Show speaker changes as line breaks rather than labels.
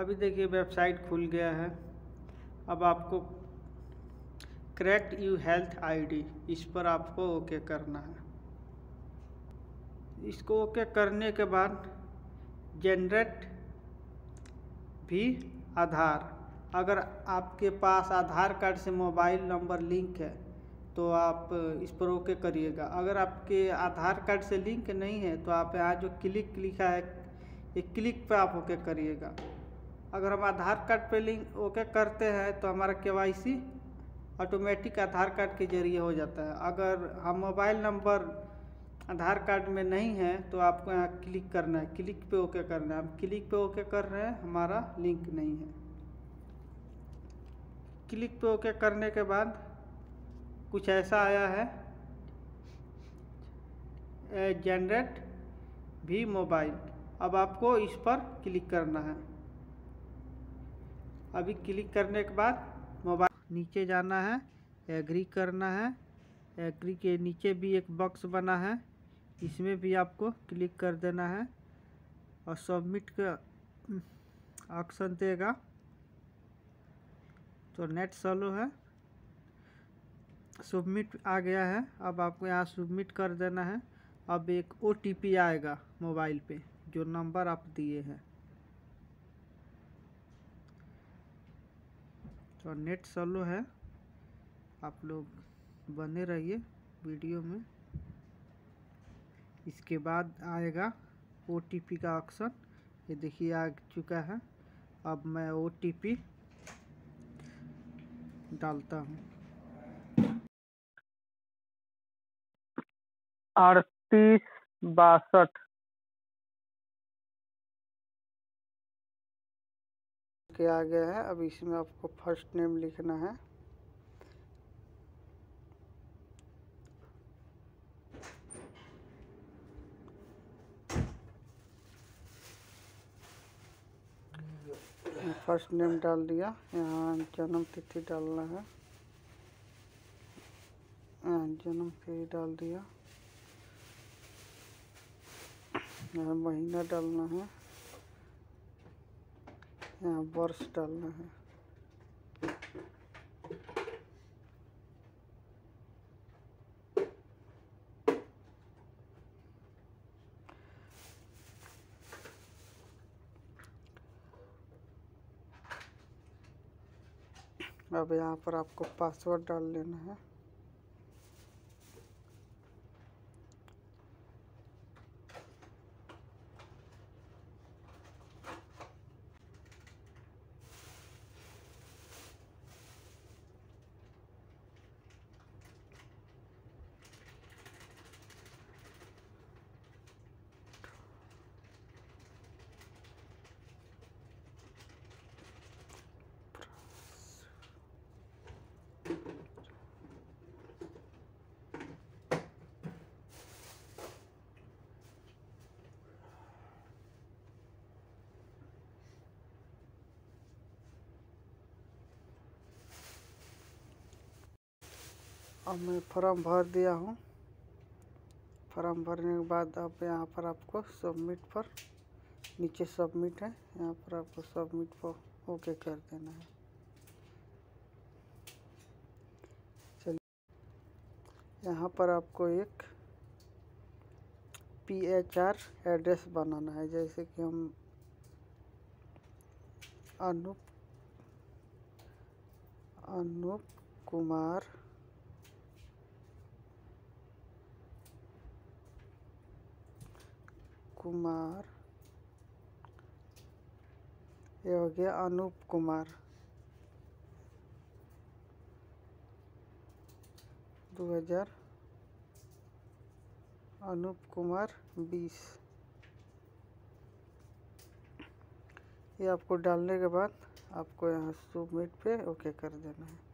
अभी देखिए, वेबसाइट खुल गया है। अब आपको करेक्ट यू हेल्थ आईडी, इस पर आपको ओके करना है। इसको ओके करने के बाद जनरेट भी आधार। अगर आपके पास आधार कार्ड से मोबाइल नंबर लिंक है तो आप इस पर ओके करिएगा। अगर आपके आधार कार्ड से लिंक नहीं है तो आप यहाँ जो क्लिक लिखा है, एक क्लिक पे आप ओके करिएगा। अगर हम आधार कार्ड पे लिंक ओके करते हैं तो हमारा के ऑटोमेटिक आधार कार्ड के ज़रिए हो जाता है। अगर हम मोबाइल नंबर आधार कार्ड में नहीं है तो आपको यहाँ क्लिक करना है। क्लिक पे ओके करना है। हम क्लिक पे ओके कर रहे हैं, हमारा लिंक नहीं है। क्लिक पे ओके करने के बाद कुछ ऐसा आया है। जनरेट भी मोबाइल। अब आपको इस पर क्लिक करना है। अभी क्लिक करने के बाद मोबाइल नीचे जाना है, एग्री करना है, एग्री के नीचे भी एक बॉक्स बना है, इसमें भी आपको क्लिक कर देना है और सबमिट का ऑप्शन देगा। तो नेट सलो है। सबमिट आ गया है, अब आपको यहाँ सबमिट कर देना है। अब एक ओटीपी आएगा मोबाइल पे, जो नंबर आप दिए हैं। तो नेट सलो है। आप लोग बने रहिए वीडियो में। इसके बाद आएगा ओटीपी का ऑप्शन ये देखिए, आ चुका है। अब मैं ओटीपी डालता हूँ।
अड़तीस बासठ।
के आ गया है। अब इसमें आपको फ़र्स्ट नेम लिखना है। फ़र्स्ट नेम डाल दिया। यहाँ जन्म तिथि डालना है। जन्म तिथि डाल दिया। यहाँ महीना डालना है। यहाँ वर्ष डालना है। अब यहाँ पर आपको पासवर्ड डाल लेना है। अब मैं फॉर्म भर दिया हूँ। फॉर्म भरने के बाद अब यहाँ पर आपको सबमिट पर नीचे सबमिट है। यहाँ पर आपको सबमिट पर ओके कर देना है। चलिए, यहाँ पर आपको एक पी एच आर एड्रेस बनाना है। जैसे कि हम अनूप अनूप कुमार कुमार। ये हो गया अनूप कुमार। दो हज़ार। अनूप कुमार, बीस। ये आपको डालने के बाद आपको यहाँ सबमिट पे ओके कर देना है।